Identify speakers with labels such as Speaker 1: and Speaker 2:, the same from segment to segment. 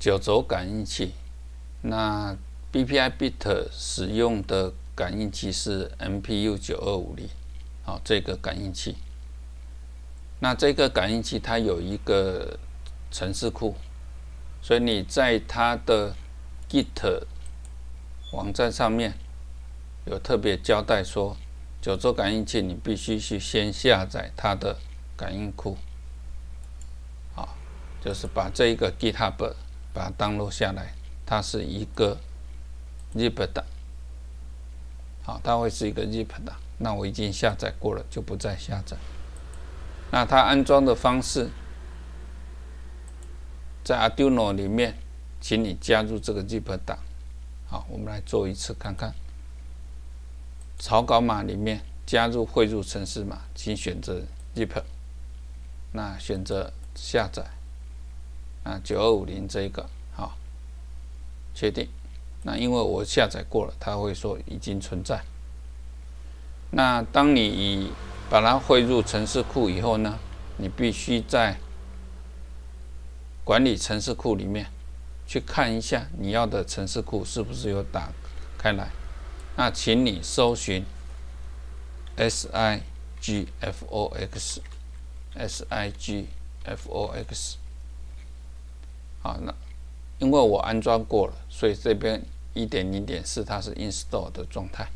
Speaker 1: 九轴感应器。那 BPI bit 使用的感应器是 MPU 九二五零，好，这个感应器。那这个感应器它有一个程式库，所以你在它的 Git 网站上面有特别交代说，九州感应器你必须去先下载它的感应库，好，就是把这一个 GitHub 把它登录下来，它是一个 zip 档，好，它会是一个 zip 档。那我已经下载过了，就不再下载。那它安装的方式，在 Arduino 里面，请你加入这个 zip 档。好，我们来做一次看看。草稿码里面加入汇入程式码，请选择 zip。那选择下载。啊，九二五零这一个，好，确定。那因为我下载过了，它会说已经存在。那当你把它汇入程式库以后呢，你必须在管理程式库里面去看一下你要的程式库是不是有打开来。那请你搜寻 SIGFOX，SIGFOX 啊。那因为我安装过了，所以这边一点零点四它是 install 的状态。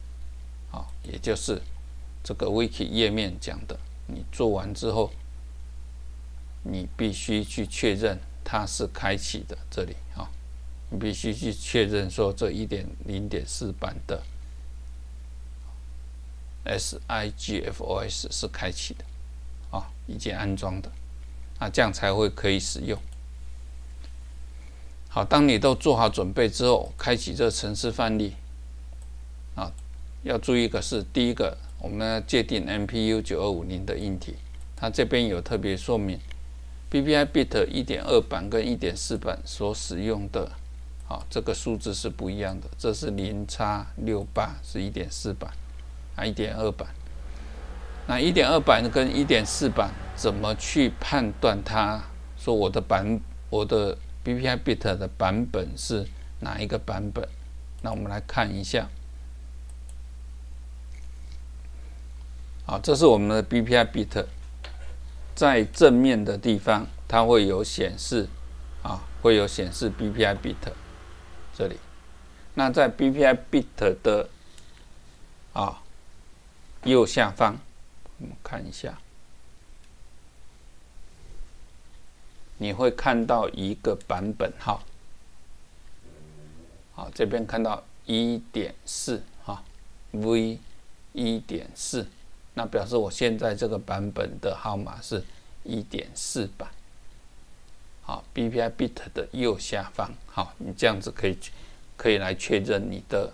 Speaker 1: 啊，也就是这个 wiki 页面讲的，你做完之后，你必须去确认它是开启的。这里啊，你必须去确认说这一点零点四版的 SIGFOS 是开启的，啊，已经安装的，那这样才会可以使用。好，当你都做好准备之后，开启这城市范例。啊，要注意一个是，第一个，我们要界定 MPU 九二五零的硬体，它这边有特别说明，BPI bit 一点二版跟一点四版所使用的，好，这个数字是不一样的，这是零叉六八是一点四版，啊，一点二版。那一点二版跟一点四版怎么去判断它？说我的版，我的。BPI bit 的版本是哪一个版本？那我们来看一下。好，这是我们的 BPI bit，在正面的地方它会有显示，啊，会有显示 BPI bit 这里。那在 BPI bit 的啊右下方，我们看一下。你会看到一个版本号，好，这边看到一点四哈，V 一点四，那表示我现在这个版本的号码是一点四版，好，BPI bit 的右下方，好，你这样子可以可以来确认你的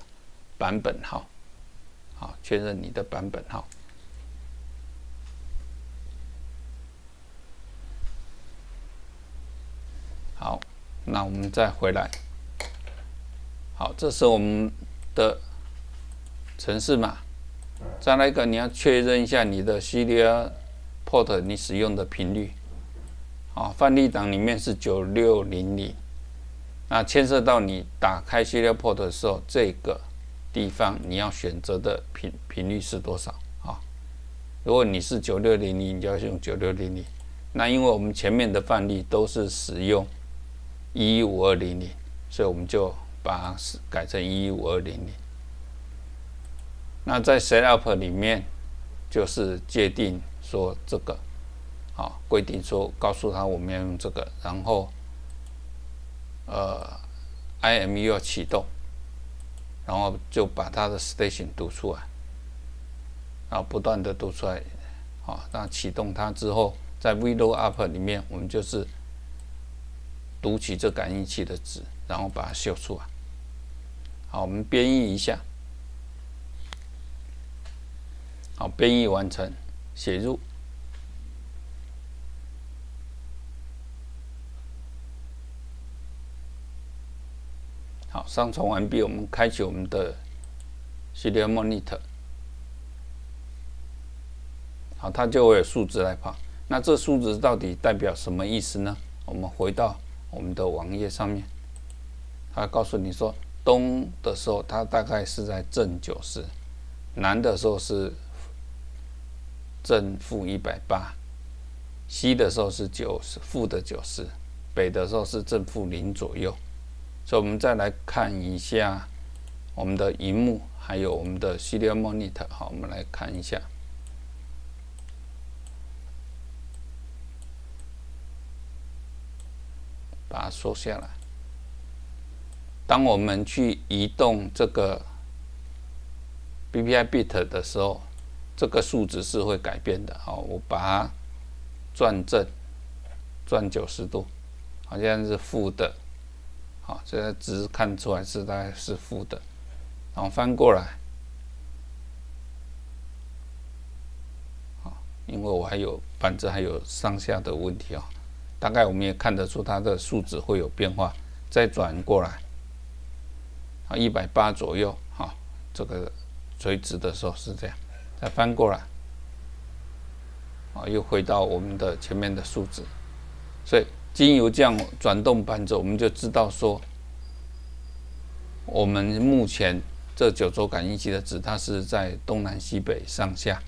Speaker 1: 版本号，好，确认你的版本号。好，那我们再回来。好，这是我们的城市码。再来一个，你要确认一下你的 Serial Port 你使用的频率。好，范例档里面是九六零零。那牵涉到你打开 Serial Port 的时候，这个地方你要选择的频频率是多少？啊，如果你是九六零零，你就要用九六零零。那因为我们前面的范例都是使用。一五二零零，所以我们就把它改成一五二零零。那在 setup 里面，就是界定说这个，好规定说告诉他我们要用这个，然后呃，IMU 要启动，然后就把它的 station 读出来，然后不断的读出来，好，那启动它之后，在 v l o o up 里面，我们就是。读取这感应器的值，然后把它秀出来。好，我们编译一下。好，编译完成，写入。好，上传完毕，我们开启我们的 Serial Monitor。好，它就会有数值来跑。那这数值到底代表什么意思呢？我们回到。我们的网页上面，它告诉你说，东的时候它大概是在正九十，南的时候是正负一百八，西的时候是九十负的九十，北的时候是正负零左右。所以，我们再来看一下我们的荧幕，还有我们的 Serial Monitor。好，我们来看一下。把它缩下来。当我们去移动这个 BPI bit 的时候，这个数值是会改变的。好，我把它转正，转九十度，好像是负的。好，这个值看出来是大概是负的。然后翻过来，好，因为我还有板子还有上下的问题啊。大概我们也看得出它的数值会有变化，再转过来，啊，一百八左右，哈，这个垂直的时候是这样，再翻过来，啊，又回到我们的前面的数值，所以经由这样转动板子，我们就知道说，我们目前这九轴感应器的值，它是在东南西北上下，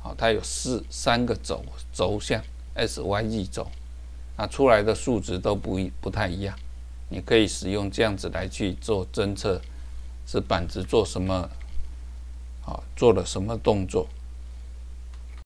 Speaker 1: 好，它有四三个轴轴向 S、Y、Z 轴。那出来的数值都不一不太一样，你可以使用这样子来去做侦测，是板子做什么，啊做了什么动作。